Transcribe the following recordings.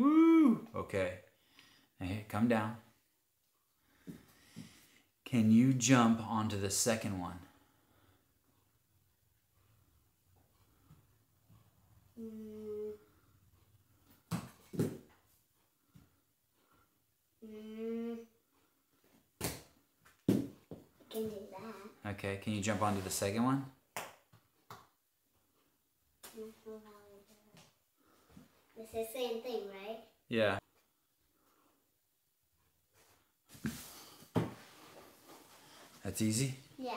Woo! Okay. Hey, come down. Can you jump onto the second one? Mm. Mm. Can do that. Okay, can you jump onto the second one? It's the same thing, right? Yeah. That's easy? Yeah.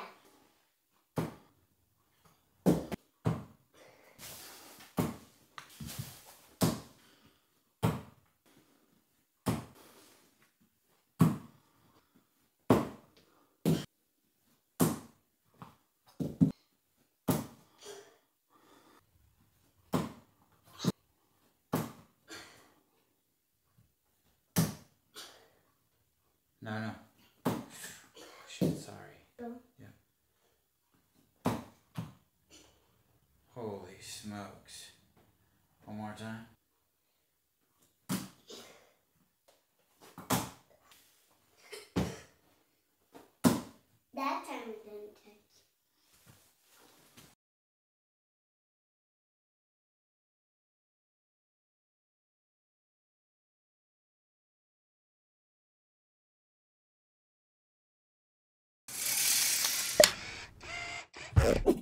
No, no. Shit, sorry. Oh. Yeah. Holy smokes. One more time. That time Okay.